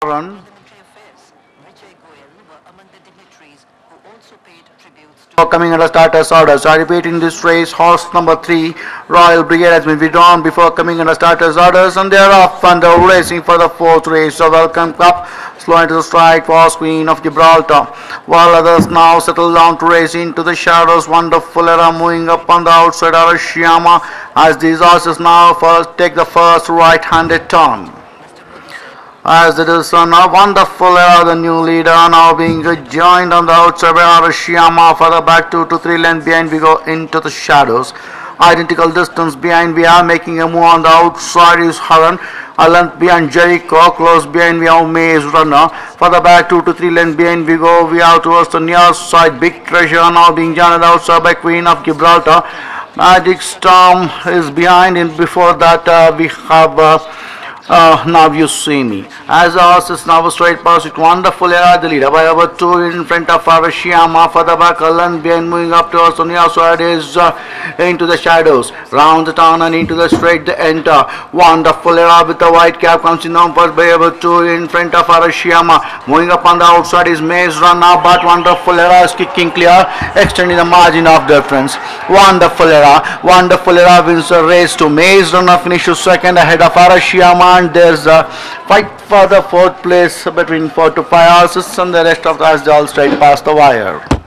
to coming under starters orders. I repeat in this race, horse number three, Royal Brigade has been withdrawn before coming under starters orders and they are off and they're racing for the fourth race. So welcome cup, slow into the strike was Queen of Gibraltar. While others now settle down to race into the shadows, wonderful era moving up on the outside Arashiyama as these horses now first take the first right-handed turn. As it is on a wonderful era, the new leader now being joined on the outside by Arashiyama further back two to three lengths behind we go into the shadows. Identical distance behind we are making a move on the outside is Haran. A length behind Jericho, close behind we have Maze Runner. Further back two to three lengths behind we go, we are towards the near side. Big Treasure now being joined outside by Queen of Gibraltar. Magic Storm is behind and before that uh, we have uh, uh, now you see me. As is now straight past it, wonderful era the leader by over two in front of Arashiyama for the back, Alan behind moving up towards on the outside is uh, into the shadows. Round the turn and into the straight they enter. Wonderful era with the white cap comes in on first by over two in front of Arashiyama. Moving up on the outside is Maze Runner, but wonderful era is kicking clear, extending the margin of difference. Wonderful era, wonderful era wins the race to Maze Runner finishes second ahead of Arashiyama and there's a fight for the fourth place between four to five horses and the rest of the horses all straight past the wire.